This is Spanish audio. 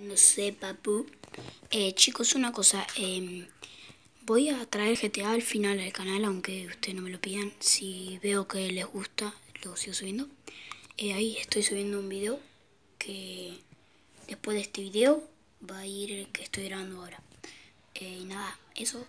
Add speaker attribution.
Speaker 1: No sé, papu. Eh, chicos, una cosa. Em, voy a traer GTA al final del canal, aunque ustedes no me lo pidan. Si veo que les gusta, lo sigo subiendo. Eh, ahí estoy subiendo un video que después de este video va a ir el que estoy grabando ahora. Eh, y nada, eso.